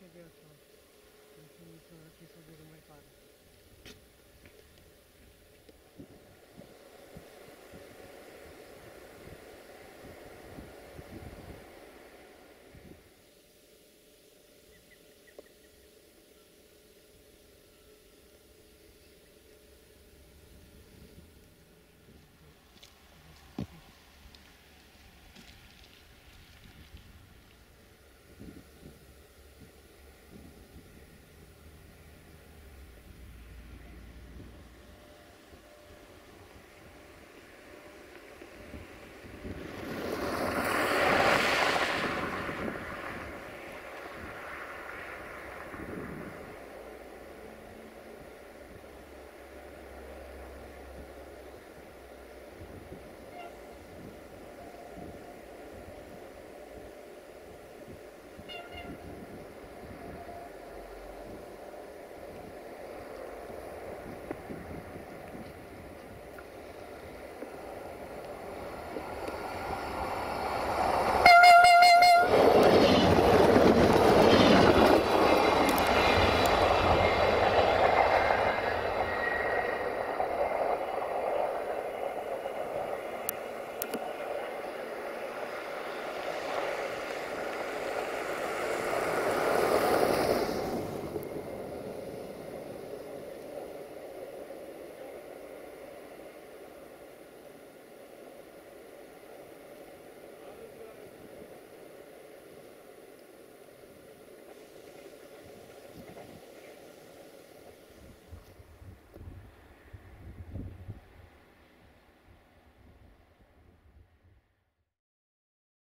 cheguei aqui, ó. Esse aqui sobre o mercado.